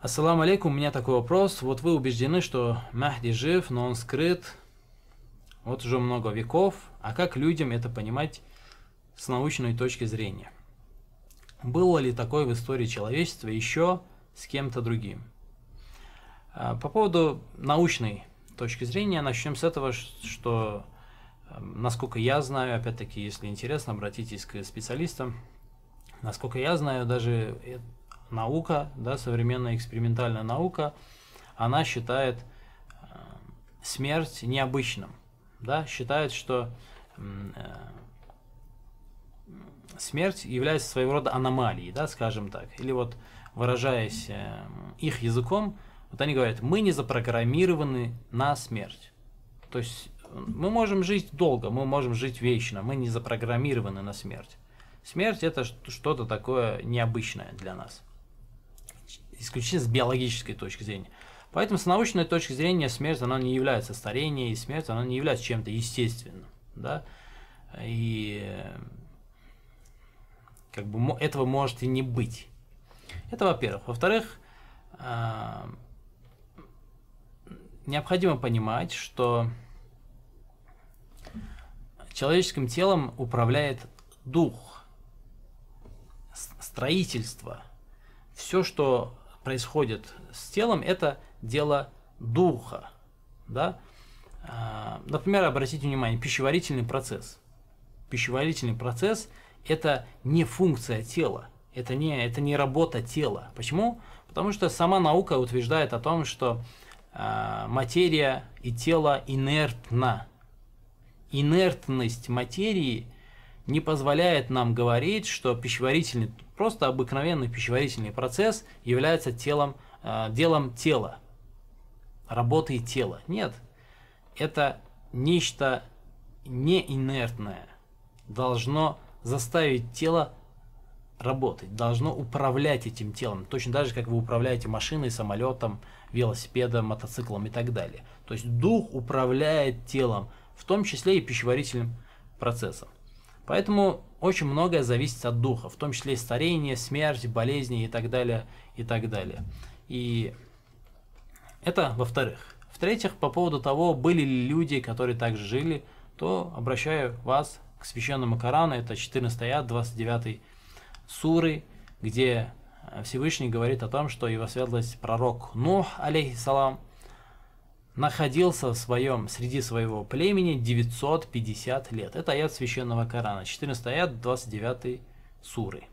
Ассаламу алейкум, у меня такой вопрос. Вот вы убеждены, что Махди жив, но он скрыт вот уже много веков. А как людям это понимать с научной точки зрения? Было ли такое в истории человечества еще с кем-то другим? А, по поводу научной точки зрения, начнем с этого, что, эм, насколько я знаю, опять-таки, если интересно, обратитесь к специалистам. Насколько я знаю, даже наука, да, современная экспериментальная наука, она считает э, смерть необычным, да, считает, что э, смерть является своего рода аномалией, да, скажем так, или вот выражаясь э, их языком, вот они говорят, мы не запрограммированы на смерть. То есть мы можем жить долго, мы можем жить вечно, мы не запрограммированы на смерть. Смерть это что-то такое необычное для нас исключительно с биологической точки зрения. Поэтому с научной точки зрения смерть она не является старением, и смерть она не является чем-то естественным. Да? И как бы этого может и не быть. Это во-первых. Во-вторых, а, необходимо понимать, что человеческим телом управляет дух, строительство. Все, что происходит с телом, это дело духа. Да? А, например, обратите внимание, пищеварительный процесс. Пищеварительный процесс – это не функция тела, это не, это не работа тела. Почему? Потому что сама наука утверждает о том, что э, материя и тело инертна. Инертность материи не позволяет нам говорить, что пищеварительный Просто обыкновенный пищеварительный процесс является телом, э, делом тела, работой тела. Нет, это нечто неинертное должно заставить тело работать, должно управлять этим телом, точно так же, как вы управляете машиной, самолетом, велосипедом, мотоциклом и так далее. То есть дух управляет телом, в том числе и пищеварительным процессом. Поэтому очень многое зависит от духа, в том числе и старение, смерть, болезни и так далее, и так далее. И это во-вторых. В-третьих, по поводу того, были ли люди, которые также жили, то обращаю вас к священному Корану, это 14 аят, 29 суры, где Всевышний говорит о том, что его светлость пророк Нух, алейхиссалам, находился в своем, среди своего племени 950 лет. Это аят священного Корана, 14 аят 29 суры.